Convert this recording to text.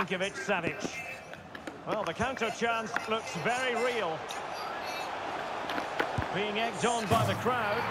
Milinkovic-Savic. Well, the counter chance looks very real. Being egged on by the crowd.